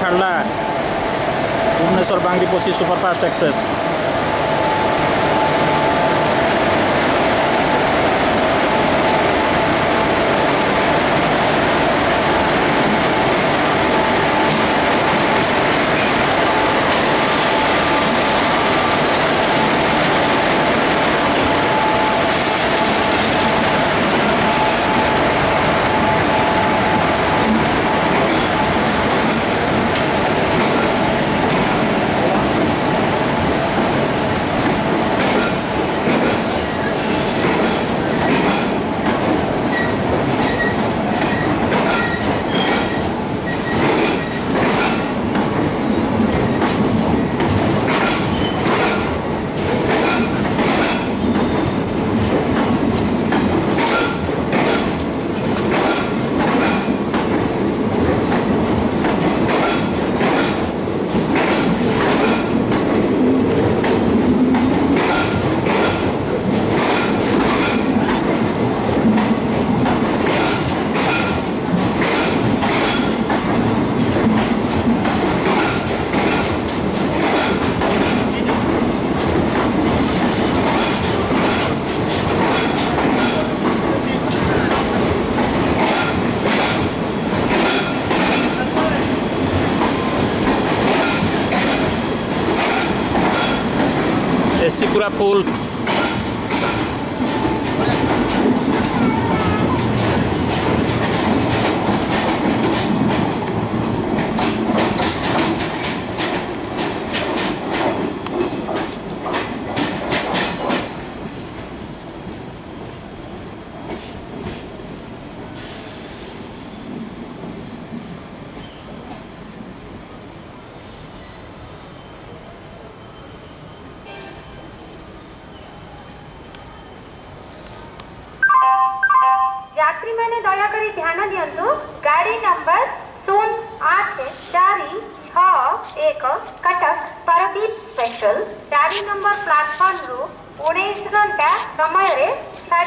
छाड्ला Bhubaneswar Bangriposi superfast express. Curapol ಯಾತ್ರಿಮನೆ ದಯಕರಿ ಧ್ಯಾನ ದಿಯಂತು ಗಾಡಿ ನಂಬರ್ शून्य आठ चारि, छः, एक, कटक पारादीप स्पेशल गाड़ी नंबर प्लाटफर्म रु उन्नीस घंटा समय छाड़